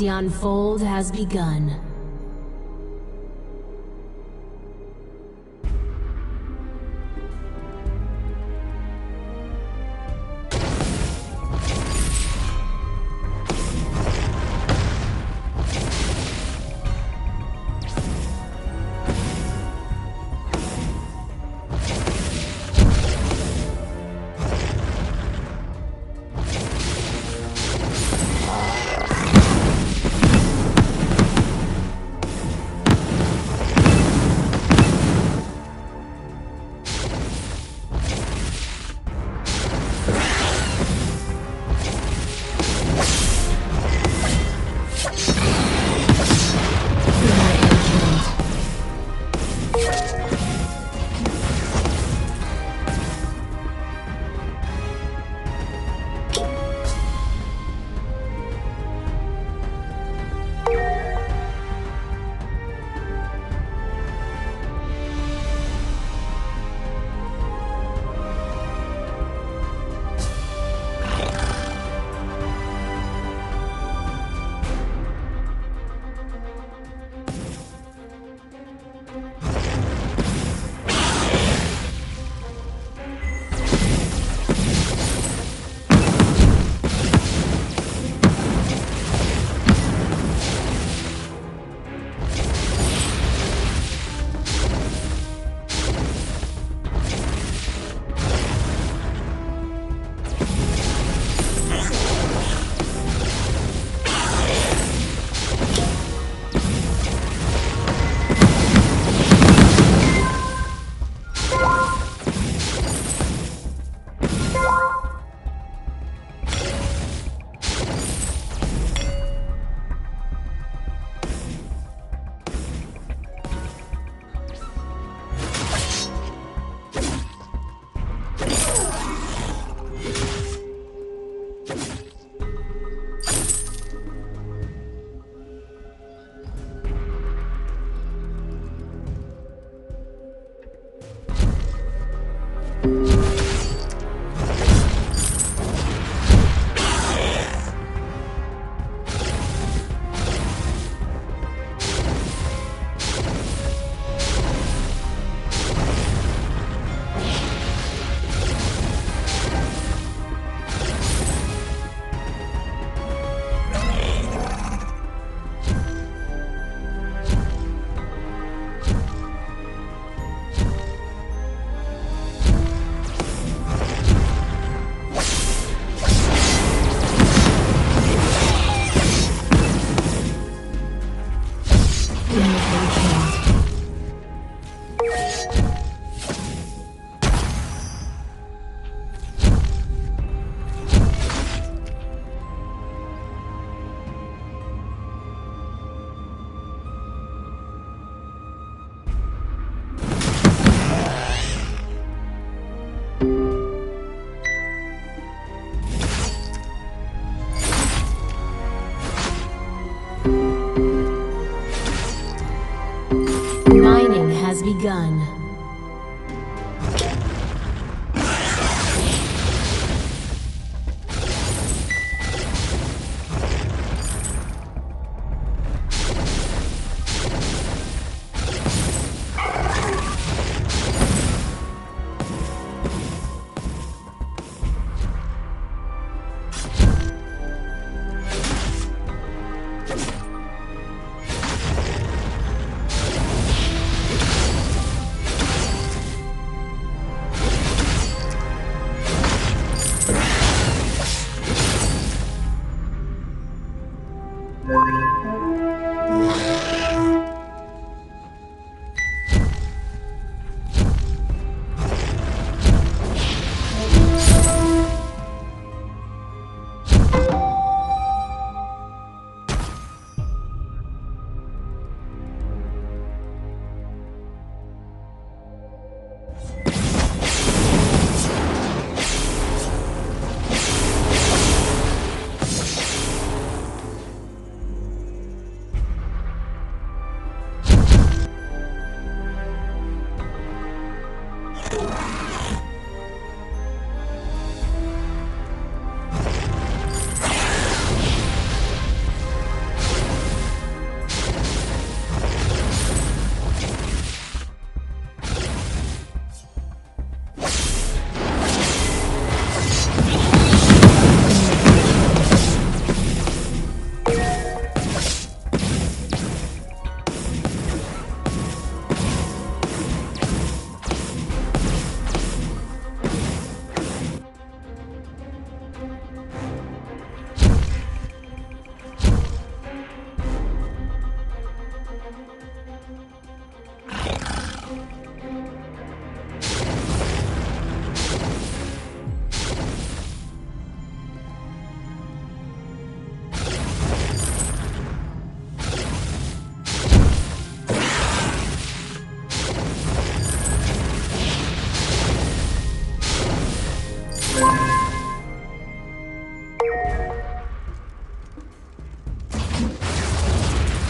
the Halcyon Fold has begun. Begun.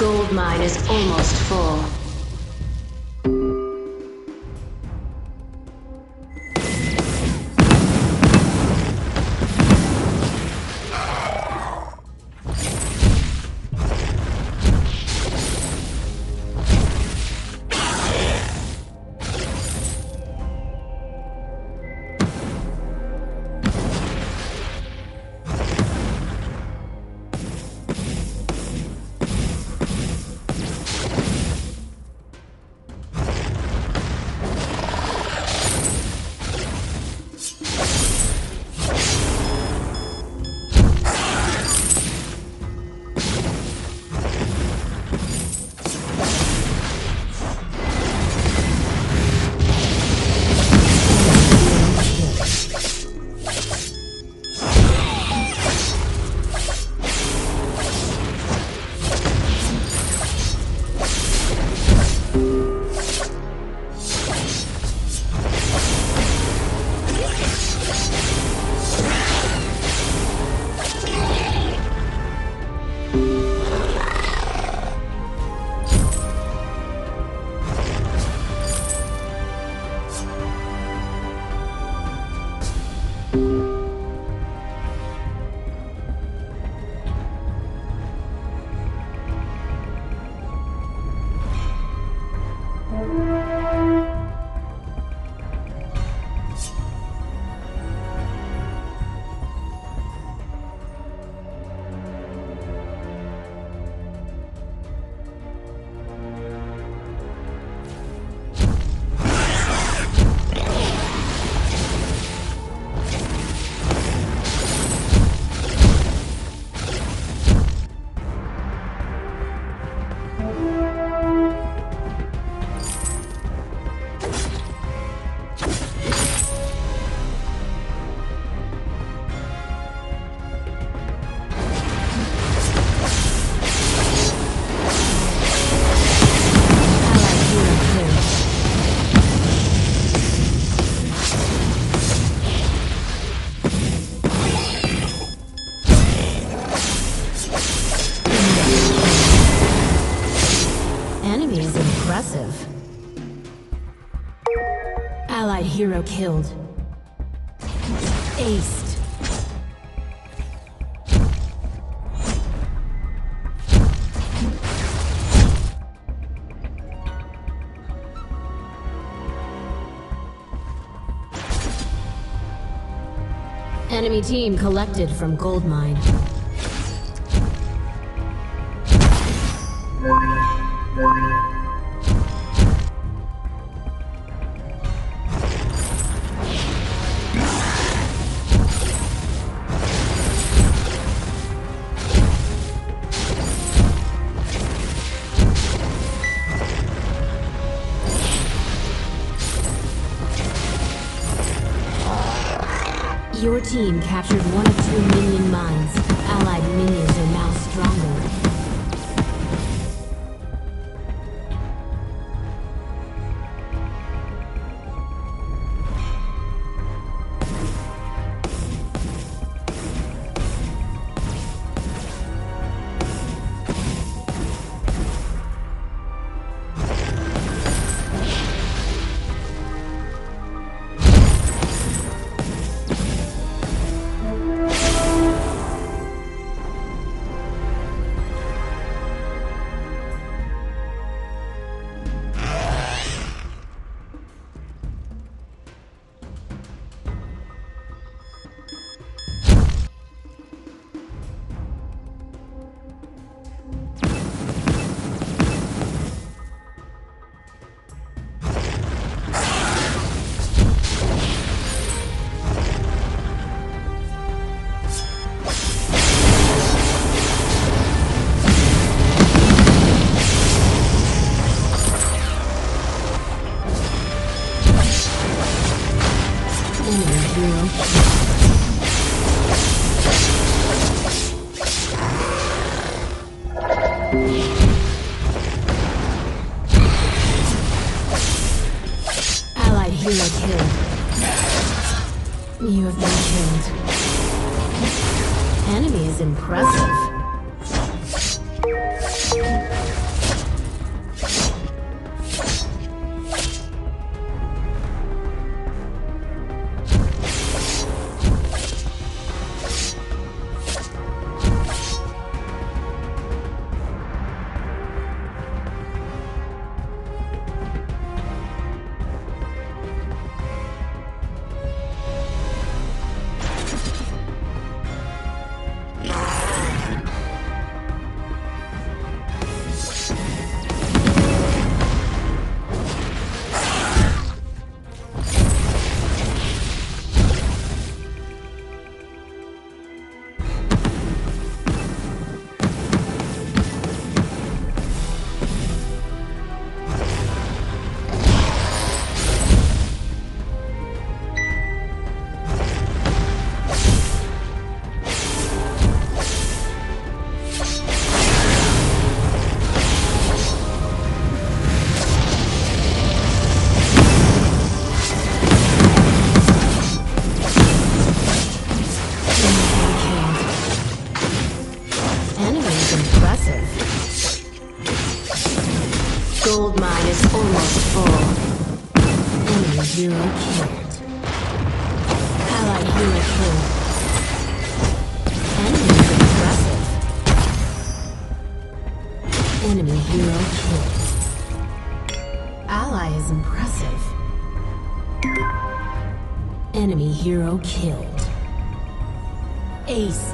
Gold mine is almost full. Hero killed. Aced. Enemy team collected from gold mine. Allied hero killed. You have been killed. Enemy is impressive. Enemy hero killed. Ace.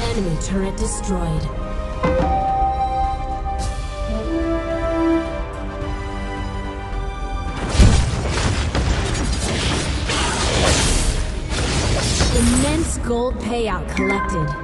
Enemy turret destroyed. Gold payout collected.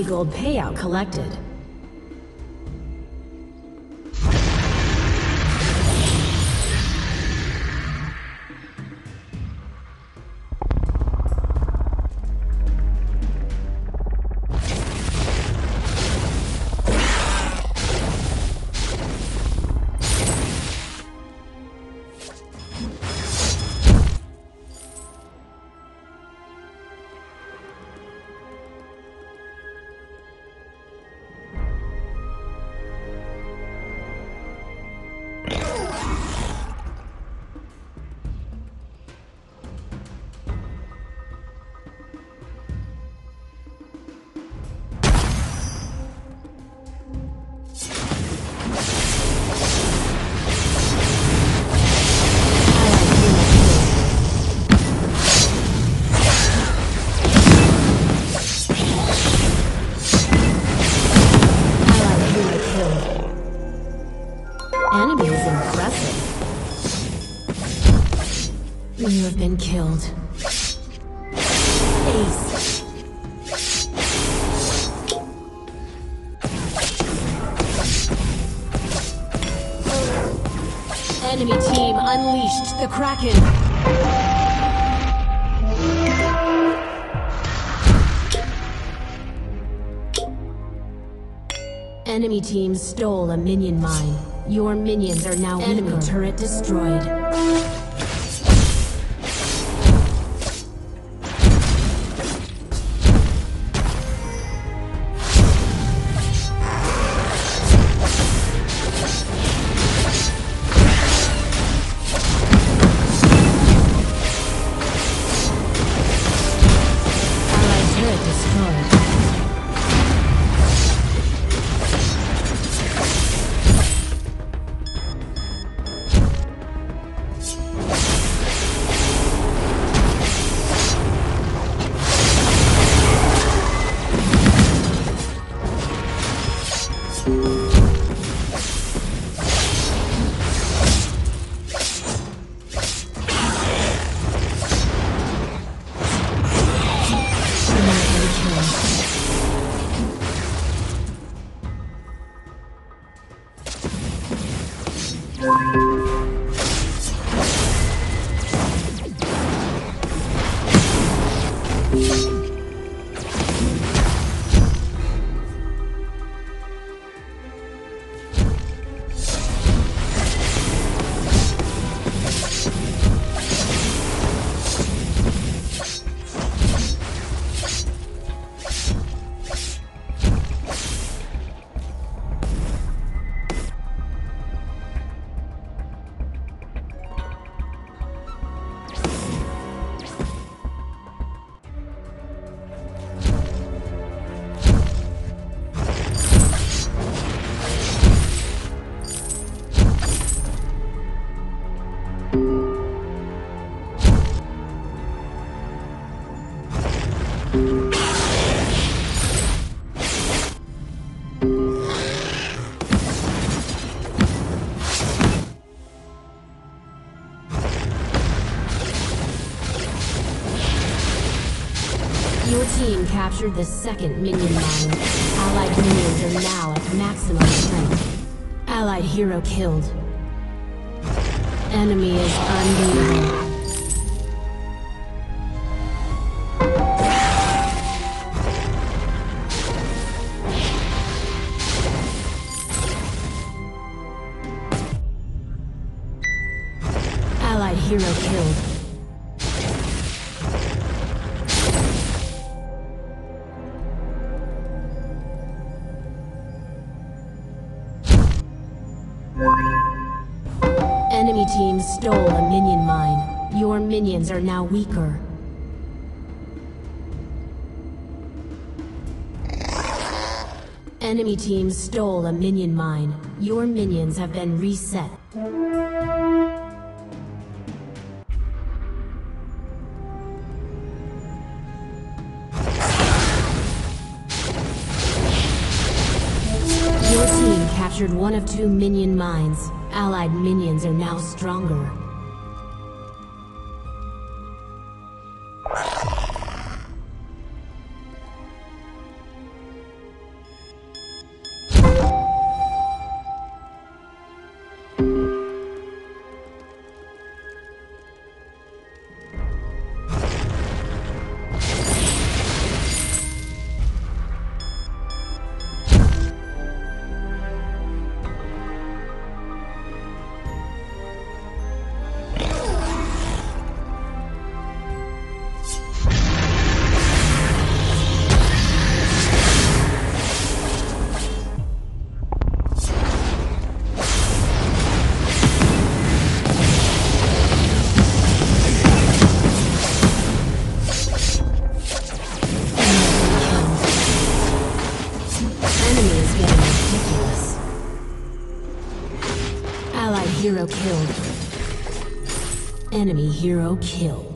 Gold payout collected. Kraken. Enemy team stole a minion mine. Your minions are now enemy turret destroyed. Your team captured the second minion mine. Allied minions are now at maximum strength. Allied hero killed. Enemy is unbeatable. Now weaker. Enemy team stole a minion mine. Your minions have been reset. Your team captured one of two minion mines. Allied minions are now stronger. Enemy hero killed.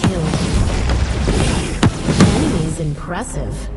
killed. Enemies impressive.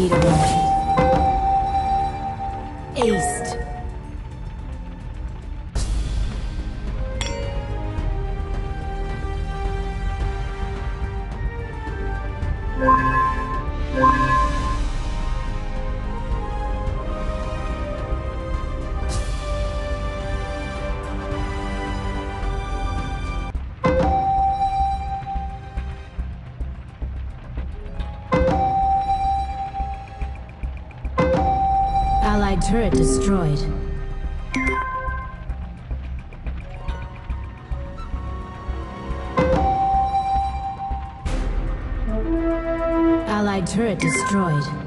need. Aced. turret destroyed. Allied turret destroyed.